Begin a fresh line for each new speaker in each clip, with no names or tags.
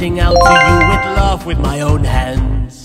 reaching out to you with love with my own hands.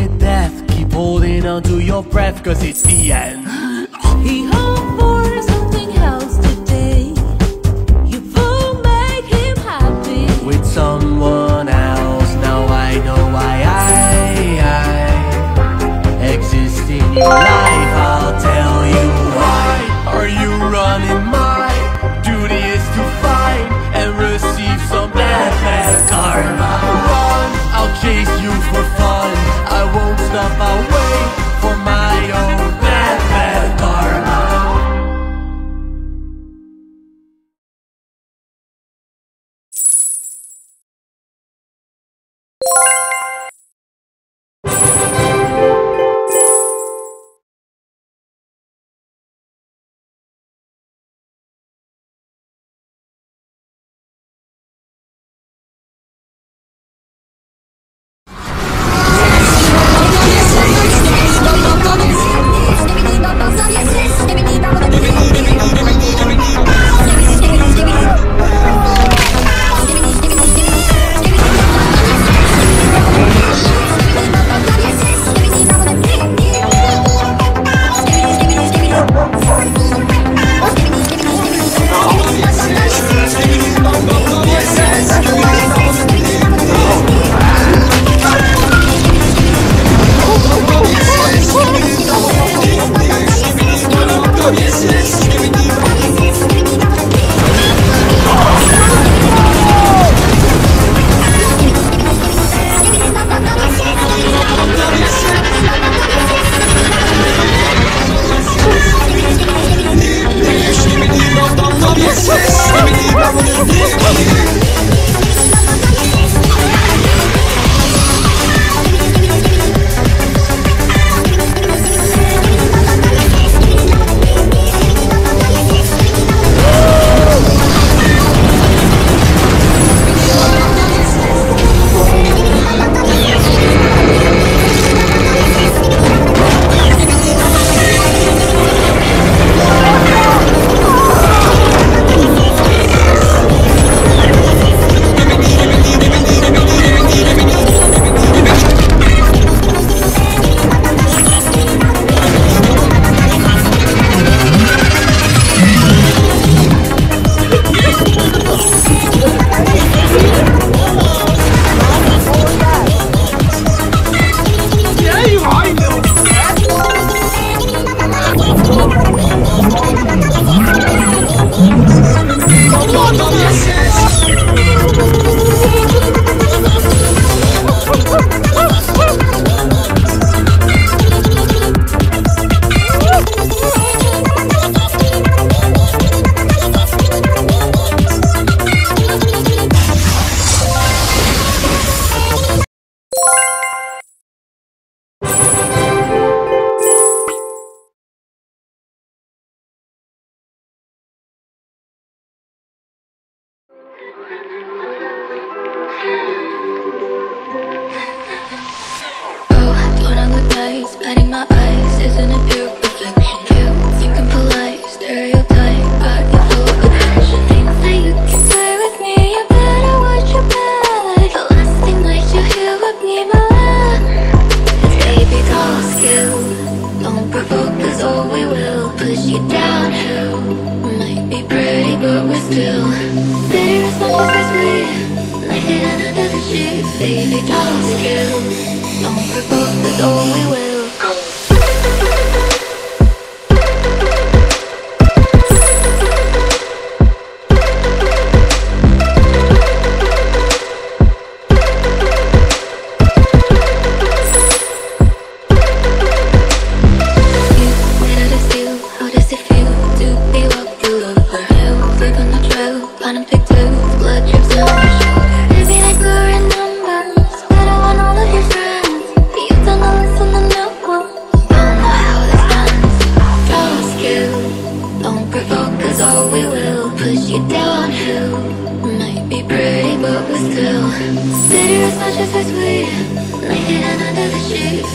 with death. Keep holding on to your breath Cause it's the end.
He hoped for something else today. You will make him happy.
With someone else. Now I know why I, I Exist in your life.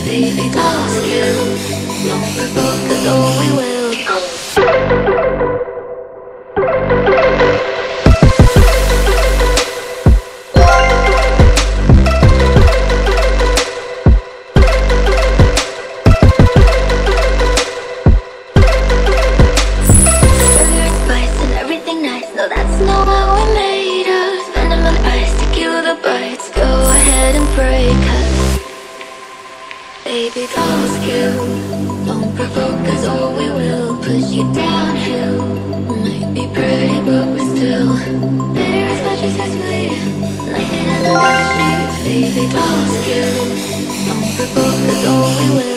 see it you. Long before the door we will. because you don't provoke us or we will push you downhill. Might be pretty, but we're still bitter as much as we're sweet. Like an elementary, baby, because you don't provoke us or we will.